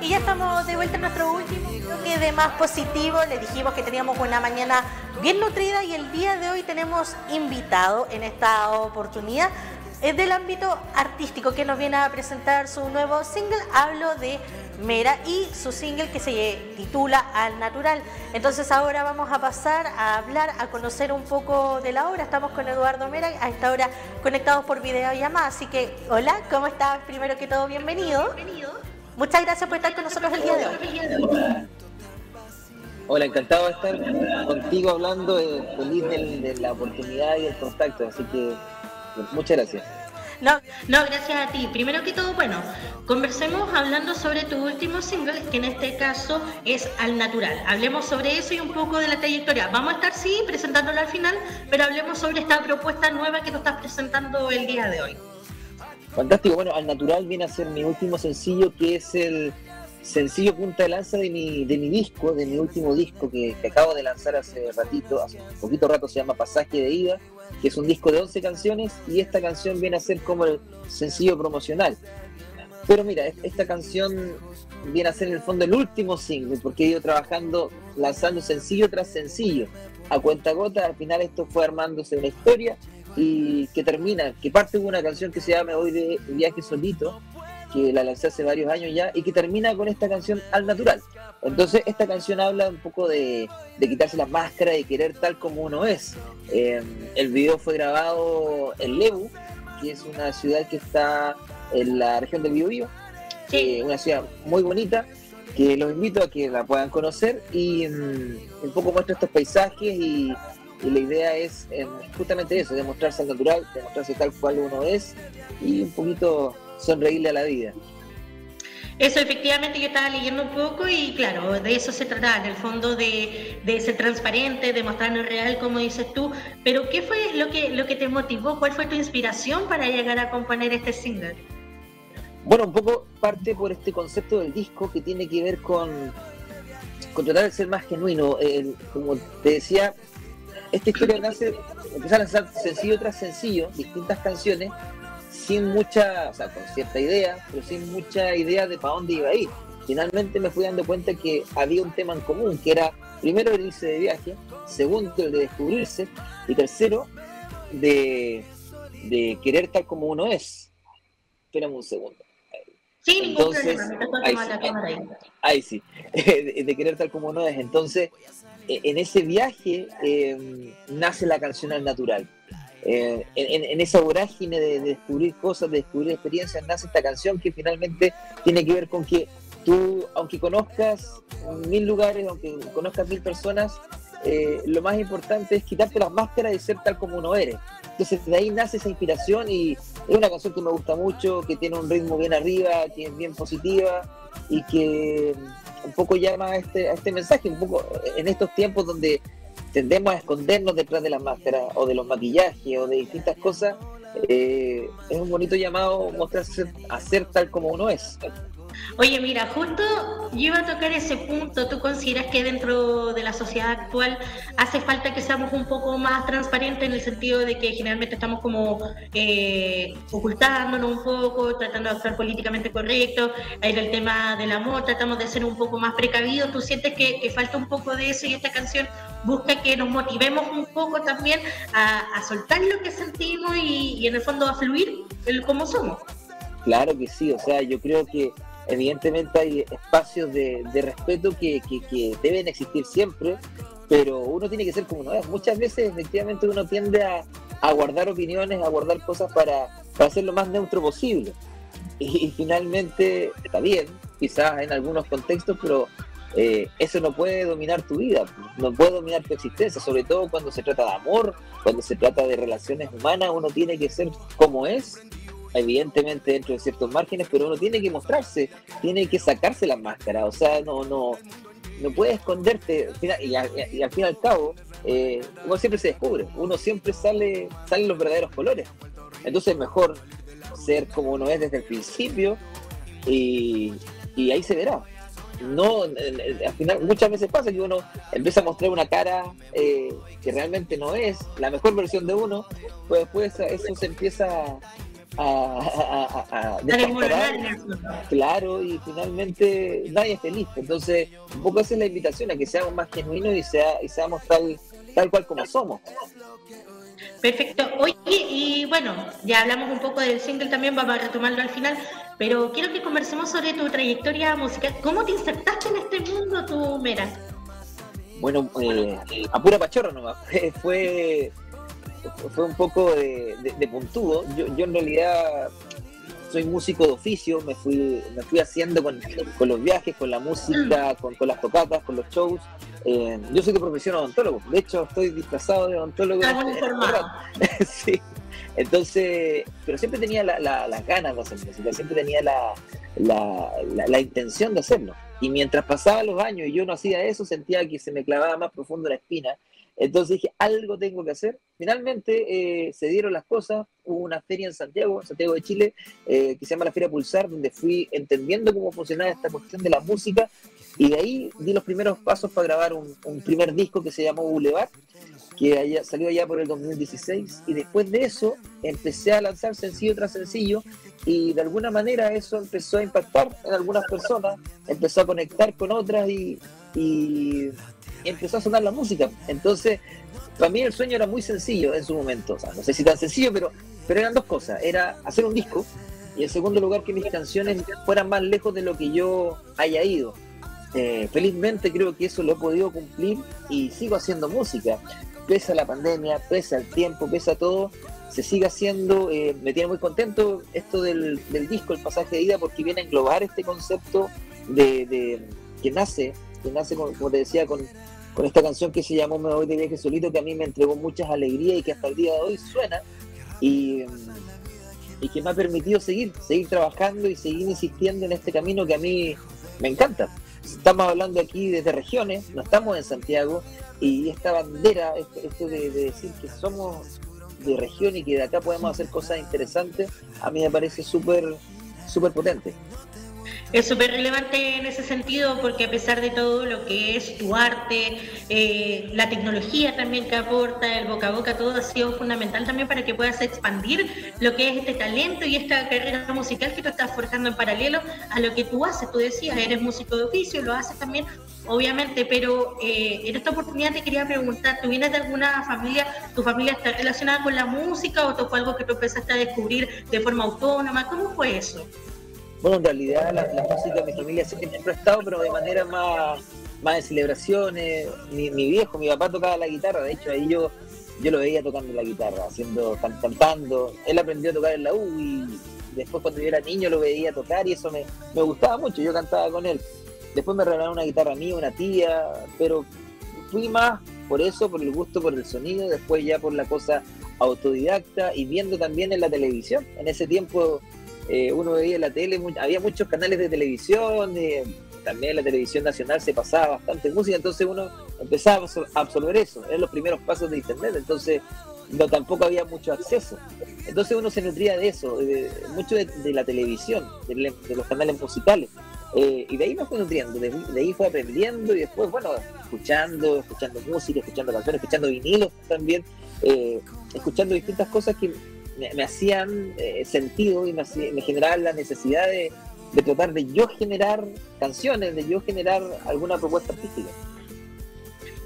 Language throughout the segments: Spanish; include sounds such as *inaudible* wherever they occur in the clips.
Y ya estamos de vuelta en nuestro último bloque de más positivo. Les dijimos que teníamos una mañana bien nutrida y el día de hoy tenemos invitado en esta oportunidad. Es del ámbito artístico que nos viene a presentar su nuevo single. Hablo de Mera y su single que se titula Al Natural. Entonces ahora vamos a pasar a hablar, a conocer un poco de la obra. Estamos con Eduardo Mera, a esta hora conectados por videollamada. Así que, hola, ¿cómo estás? Primero que todo, bienvenido. Muchas gracias por estar con nosotros el día de hoy. Hola, encantado de estar contigo hablando, feliz de la oportunidad y el contacto, así que muchas gracias. No, no, gracias a ti. Primero que todo, bueno, conversemos hablando sobre tu último single, que en este caso es Al Natural. Hablemos sobre eso y un poco de la trayectoria. Vamos a estar, sí, presentándolo al final, pero hablemos sobre esta propuesta nueva que tú estás presentando el día de hoy. Fantástico, bueno, Al Natural viene a ser mi último sencillo, que es el sencillo punta de lanza de mi, de mi disco, de mi último disco que, que acabo de lanzar hace ratito, hace poquito rato se llama Pasaje de Ida que es un disco de 11 canciones y esta canción viene a ser como el sencillo promocional. Pero mira, esta canción viene a ser en el fondo el último single, porque he ido trabajando, lanzando sencillo tras sencillo, a cuenta gota, al final esto fue armándose una historia y que termina, que parte de una canción que se llama Hoy de Viaje Solito, que la lancé hace varios años ya, y que termina con esta canción Al Natural. Entonces, esta canción habla un poco de, quitarse la máscara y querer tal como uno es. Em, el video fue grabado en Lebu, que es una ciudad que está en la región del Biobío, sí. Eh, una ciudad muy bonita, que los invito a que la puedan conocer y em, un poco muestra estos paisajes y, la idea es em, justamente eso, demostrarse al natural, demostrarse tal cual uno es y un poquito sonreírle a la vida. Eso efectivamente yo estaba leyendo un poco y claro, de eso se trata, en el fondo de, ser transparente, de mostrarnos real, como dices tú, pero ¿qué fue lo que, lo que te motivó? ¿Cuál fue tu inspiración para llegar a componer este single? Bueno, un poco parte por este concepto del disco que tiene que ver con, con tratar de ser más genuino. como te decía, esta historia nace, empezar a lanzar sencillo tras sencillo, distintas canciones, sin mucha, o sea, con cierta idea, pero sin mucha idea de para dónde iba a ir. Finalmente me fui dando cuenta que había un tema en común, que era primero el irse de viaje, segundo el de descubrirse, y tercero de, de querer tal como uno es. Espérame un segundo. Sí, Entonces, ahí, ahí, ahí, sí, *laughs* de, querer tal como uno es. Entonces, e, en ese viaje em, nace la canción al natural. Eh, en, esa vorágine de, descubrir cosas, de descubrir experiencias, nace esta canción que finalmente tiene que ver con que tú, aunque conozcas mil lugares, aunque conozcas mil personas, eh, lo más importante es quitarte las máscaras y ser tal como uno eres. Entonces de ahí nace esa inspiración y es una canción que me gusta mucho, que tiene un ritmo bien arriba, que es bien positiva y que un poco llama a este, a este mensaje, un poco en estos tiempos donde tendemos a escondernos detrás de las máscaras o de los maquillajes o de distintas cosas, eh, es un bonito llamado mostrarse a ser tal como uno es. Oye, mira, justo yo iba a tocar ese punto. ¿Tú consideras que dentro de la sociedad actual hace falta que seamos un poco más transparentes en el sentido de que generalmente estamos como eh, ocultándonos un poco, tratando de actuar políticamente correcto? En el tema del amor tratamos de ser un poco más precavidos. ¿Tú sientes que, falta un poco de eso y esta canción busca que nos motivemos un poco también a, soltar lo que sentimos y, en el fondo a fluir el cómo somos? Claro que sí, o sea, yo creo que evidentemente hay espacios de, respeto que, deben existir siempre, pero uno tiene que ser como uno es. Muchas veces efectivamente uno tiende a, guardar opiniones, a guardar cosas para, para ser lo más neutro posible. Y, finalmente está bien, quizás en algunos contextos, pero eh, eso no puede dominar tu vida, no puede dominar tu existencia, sobre todo cuando se trata de amor, cuando se trata de relaciones humanas, uno tiene que ser como es evidentemente dentro de ciertos márgenes, pero uno tiene que mostrarse, tiene que sacarse la máscara, o sea, no, no, no puede esconderte, y, al fin y al cabo, eh, uno siempre se descubre, uno siempre sale, salen los verdaderos colores. Entonces es mejor ser como uno es desde el principio y, ahí se verá. No, al final muchas veces pasa que uno empieza a mostrar una cara eh, que realmente no es la mejor versión de uno, pues después eso se empieza *laughs* a, a, claro, y finalmente nadie es feliz. Entonces, un poco esa es la invitación a que seamos más genuinos y, sea, y seamos tal, tal cual como somos. Perfecto. Oye, y bueno, ya hablamos un poco del single también, vamos a retomarlo al final, pero quiero que conversemos sobre tu trayectoria musical. ¿Cómo te insertaste en este mundo, tú, Mera? Bueno, eh, a pura pachorra nomás. *laughs* Fue, fue un poco de, de, puntudo. Yo, yo, en realidad soy músico de oficio, me fui, me fui haciendo con, con los viajes, con la música, con, con, las tocatas, con los shows. Eh, yo soy de profesión odontólogo, de hecho estoy disfrazado de odontólogo. *laughs* sí. Entonces, pero siempre tenía la, las ganas de hacer música, siempre tenía la, la, intención de hacerlo. Y mientras pasaban los años y yo no hacía eso, sentía que se me clavaba más profundo la espina entonces dije, algo tengo que hacer. Finalmente eh, se dieron las cosas. Hubo una feria en Santiago, en Santiago de Chile, eh, que se llama la Feria Pulsar, donde fui entendiendo cómo funcionaba esta cuestión de la música. Y de ahí di los primeros pasos para grabar un, primer disco que se llamó Boulevard, que salió allá por el 2016. Y después de eso empecé a lanzar sencillo tras sencillo. Y de alguna manera eso empezó a impactar en algunas personas, empezó a conectar con otras y empezó a sonar la música. Entonces, para mí el sueño era muy sencillo en su momento. O sea, no sé si tan sencillo, pero, pero eran dos cosas. Era hacer un disco y en segundo lugar que mis canciones fueran más lejos de lo que yo haya ido. Eh, felizmente creo que eso lo he podido cumplir y sigo haciendo música. Pese a la pandemia, pese al tiempo, pese a todo, se sigue haciendo. Eh, me tiene muy contento esto del, disco, el pasaje de ida, porque viene a englobar este concepto de, que nace, que nace, como te decía, con, con esta canción que se llamó Me voy de viaje solito, que a mí me entregó muchas alegrías y que hasta el día de hoy suena y, y que me ha permitido seguir, seguir trabajando y seguir insistiendo en este camino que a mí me encanta. Estamos hablando aquí desde regiones, no estamos en Santiago y esta bandera, esto, de, de decir que somos de región y que de acá podemos hacer cosas interesantes, a mí me parece súper súper potente es súper relevante en ese sentido porque a pesar de todo lo que es tu arte, eh, la tecnología también que aporta, el boca a boca, todo ha sido fundamental también para que puedas expandir lo que es este talento y esta carrera musical que tú estás forjando en paralelo a lo que tú haces. Tú decías, eres músico de oficio, lo haces también, obviamente, pero eh, en esta oportunidad te quería preguntar, ¿tú vienes de alguna familia, tu familia está relacionada con la música o fue algo que tú empezaste a descubrir de forma autónoma? ¿Cómo fue eso? Bueno, en realidad la, música de mi familia siempre ha estado, pero de manera más, más de celebraciones. Mi, viejo, mi papá tocaba la guitarra, de hecho ahí yo, yo lo veía tocando la guitarra, haciendo, cantando. Él aprendió a tocar en la U y después cuando yo era niño lo veía tocar y eso me, me gustaba mucho, yo cantaba con él. Después me regalaron una guitarra mía, una tía, pero fui más por eso, por el gusto, por el sonido, después ya por la cosa autodidacta y viendo también en la televisión. En ese tiempo eh, uno veía la tele, había muchos canales de televisión, eh, también la televisión nacional se pasaba bastante música, entonces uno empezaba a absorber eso, eran los primeros pasos de internet, entonces no tampoco había mucho acceso. Entonces uno se nutría de eso, mucho de, la televisión, de, los canales musicales. Eh, y de ahí me fui nutriendo, de, ahí fue aprendiendo y después, bueno, escuchando, escuchando música, escuchando canciones, escuchando vinilos también, escuchando distintas cosas que me, hacían eh, sentido y me, me, generaban la necesidad de, de tratar de yo generar canciones, de yo generar alguna propuesta artística.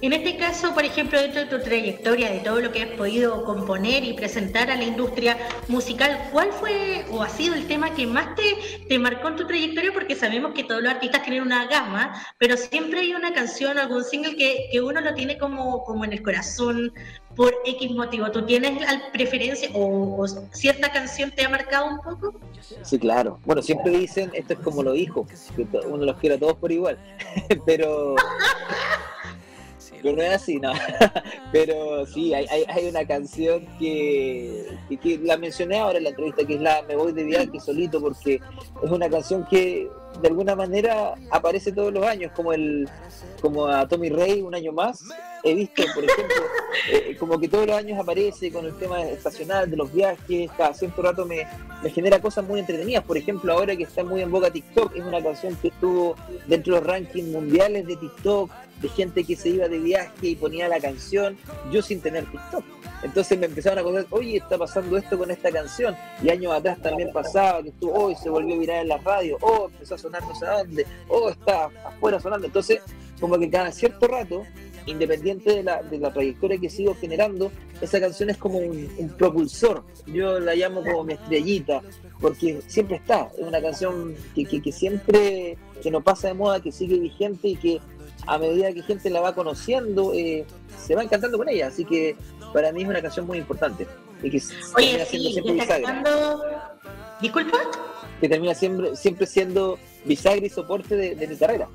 En este caso, por ejemplo, dentro de tu trayectoria, de todo lo que has podido componer y presentar a la industria musical, ¿cuál fue o ha sido el tema que más te, te marcó en tu trayectoria? Porque sabemos que todos los artistas tienen una gama, pero siempre hay una canción, algún single que, que uno lo tiene como, como en el corazón por X motivo. ¿Tú tienes preferencia o, cierta canción te ha marcado un poco? Sí, claro. Bueno, siempre dicen, esto es como los hijos, que uno los quiere a todos por igual, *laughs* pero... Pero no es así, no. *laughs* *laughs* Pero sí, hay, hay, una canción que, la mencioné ahora en la entrevista, que es la Me voy de viaje solito, porque es una canción que de alguna manera aparece todos los años, como el como a Tommy Rey un año más. He visto, por ejemplo, *laughs* eh, como que todos los años aparece con el tema estacional de los viajes, cada cierto rato me, me genera cosas muy entretenidas. Por ejemplo, ahora que está muy en boca TikTok, es una canción que estuvo dentro de los rankings mundiales de TikTok, de gente que se iba de viaje y ponía la canción, yo sin tener TikTok. Entonces me empezaron a contar, oye, está pasando esto con esta canción. Y años atrás también pasaba que estuvo, hoy se volvió a virar en la radio, oh, empezó a sonar no sé dónde, oh, está afuera sonando. Entonces, como que cada cierto rato, independiente de la, de la trayectoria que sigo generando, esa canción es como un, propulsor. Yo la llamo como mi estrellita, porque siempre está. Es una canción que, que siempre, que no pasa de moda, que sigue vigente y que a medida que gente la va conociendo, eh, se va encantando con ella. Así que para mí es una canción muy importante. Y que Oye, sí, siempre ¿Disculpa? Que termina siempre, siempre siendo bisagra y soporte de, mi carrera.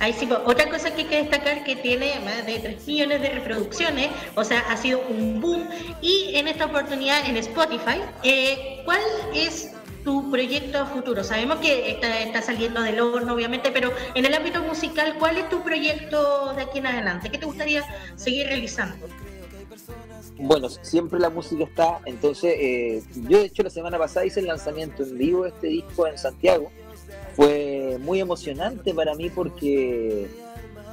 Ahí sí, pues, otra cosa que hay que destacar que tiene más de 3 millones de reproducciones, o sea, ha sido un boom. Y en esta oportunidad en Spotify, eh, ¿cuál es tu proyecto a futuro? Sabemos que está, saliendo del horno, obviamente, pero en el ámbito musical, ¿cuál es tu proyecto de aquí en adelante? ¿Qué te gustaría seguir realizando? Bueno, siempre la música está, entonces eh, yo de hecho la semana pasada hice el lanzamiento en vivo de este disco en Santiago. Fue muy emocionante para mí porque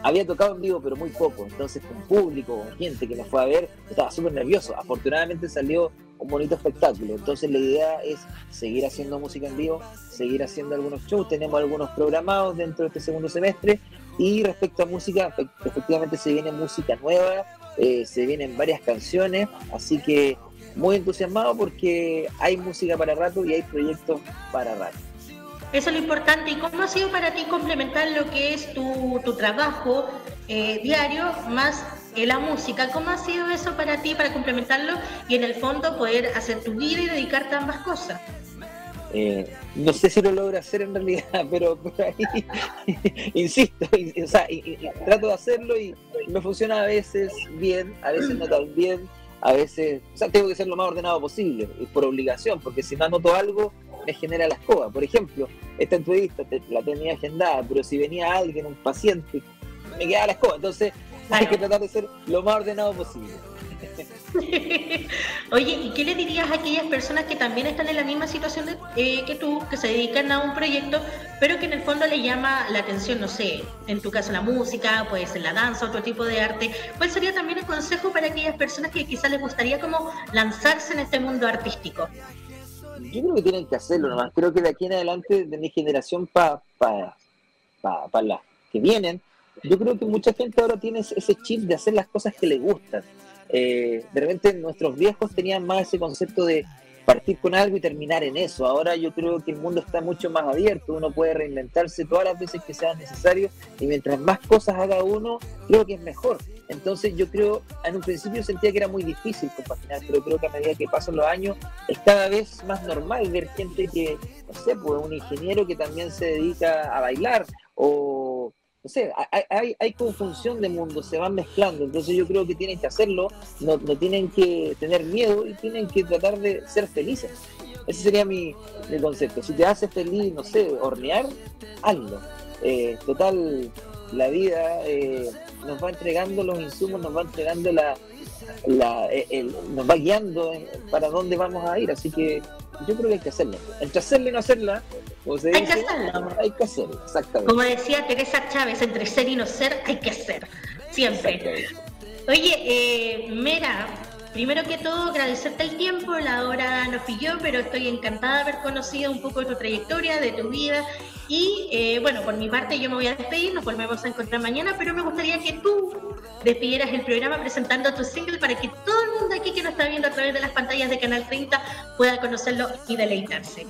había tocado en vivo, pero muy poco. Entonces, con público, con gente que me fue a ver, estaba súper nervioso. Afortunadamente salió un bonito espectáculo. Entonces la idea es seguir haciendo música en vivo, seguir haciendo algunos shows, tenemos algunos programados dentro de este segundo semestre y respecto a música, efectivamente se viene música nueva, eh, se vienen varias canciones, así que muy entusiasmado porque hay música para rato y hay proyectos para rato. Eso es lo importante. ¿Y cómo ha sido para ti complementar lo que es tu, tu trabajo eh, diario más la música. ¿Cómo ha sido eso para ti, para complementarlo y en el fondo poder hacer tu vida y dedicarte a ambas cosas? Eh, no sé si lo logro hacer en realidad, *laughs* pero, ahí *laughs* insisto, o sea, trato de hacerlo y me funciona a veces bien, a veces no tan bien, a veces, o sea, tengo que ser lo más ordenado posible, por obligación, porque si no anoto algo, me genera la escoba. Por ejemplo, esta entrevista la tenía agendada, pero si venía alguien, un paciente, me quedaba la escoba. Entonces, hay que tratar de ser lo más ordenado posible. *laughs* Oye, ¿y qué le dirías a aquellas personas que también están en la misma situación eh, que tú, que se dedican a un proyecto, pero que en el fondo le llama la atención, no sé, en tu caso la música, puede ser la danza, otro tipo de arte? ¿Cuál sería también el consejo para aquellas personas que quizás les gustaría como lanzarse en este mundo artístico? Yo creo que tienen que hacerlo nomás. Creo que de aquí en adelante, de mi generación para pa, pa, las que vienen, yo creo que mucha gente ahora tiene ese chip de hacer las cosas que le gustan. Eh, de repente nuestros viejos tenían más ese concepto de partir con algo y terminar en eso. Ahora yo creo que el mundo está mucho más abierto, uno puede reinventarse todas las veces que sea necesario y mientras más cosas haga uno, creo que es mejor. Entonces yo creo, en un principio sentía que era muy difícil compaginar, pero creo que a medida que pasan los años es cada vez más normal ver gente que, no sé, pues un ingeniero que también se dedica a bailar o no sé, hay, confusión de mundo, se van mezclando, entonces yo creo que tienen que hacerlo, no, no tienen que tener miedo y tienen que tratar de ser felices. Ese sería mi, concepto. Si te hace feliz, no sé, hornear, hazlo. Eh, total, la vida eh, nos va entregando los insumos, nos va entregando la, la nos va guiando para dónde vamos a ir, así que yo creo que hay que hacerlo. Entre hacerla y no hacerla, hay que hacerlo. Hay que hacerlo, exactamente. Como decía Teresa Chávez, entre ser y no ser hay que hacer, siempre. Oye, eh, Mera, primero que todo agradecerte el tiempo, la hora nos pilló, pero estoy encantada de haber conocido un poco de tu trayectoria, de tu vida. Y eh, bueno, por mi parte yo me voy a despedir, nos volvemos a encontrar mañana, pero me gustaría que tú despidieras el programa presentando tu single para que todo el mundo aquí que nos está viendo a través de las pantallas de Canal 30 pueda conocerlo y deleitarse.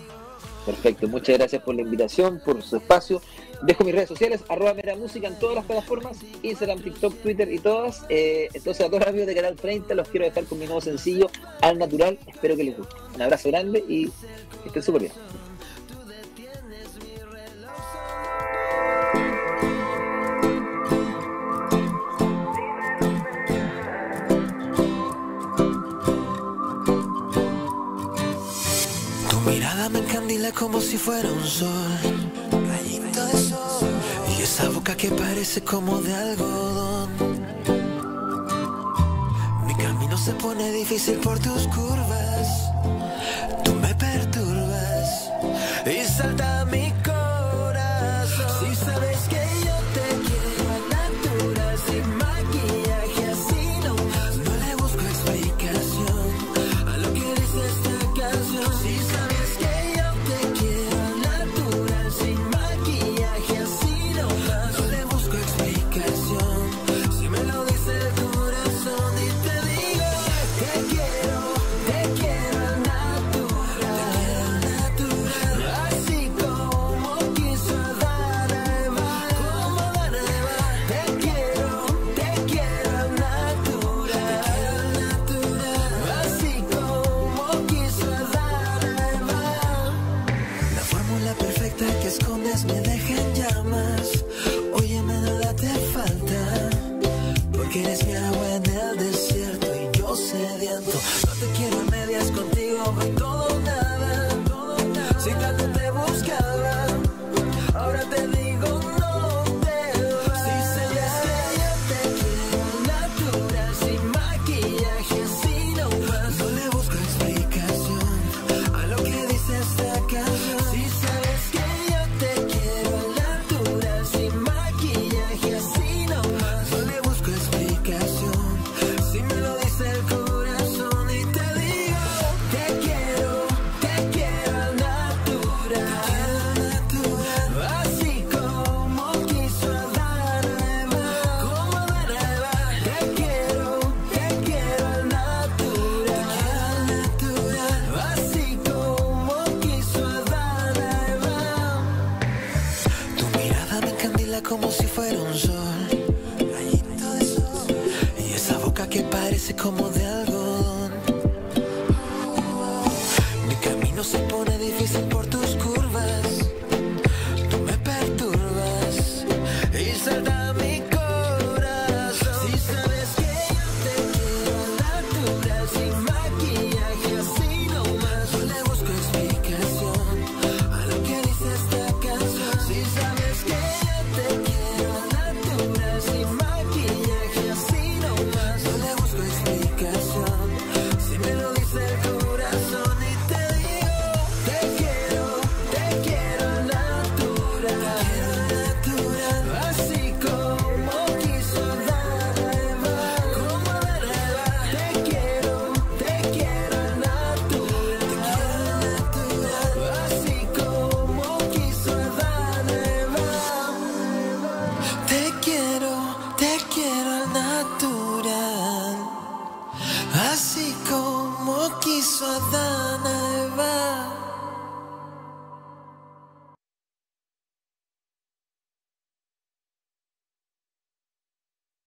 Perfecto, muchas gracias por la invitación, por su espacio. Dejo mis redes sociales, arroba Mera Música en todas las plataformas, Instagram, TikTok, Twitter y todas. Eh, entonces a todos los amigos de Canal 30 los quiero dejar con mi nuevo sencillo, Al Natural. Espero que les guste. Un abrazo grande y estén súper bien. me encandila como si fuera un sol. Rayito de sol. Y esa boca que parece como de algodón. Mi camino se pone difícil por tus curvas. Porque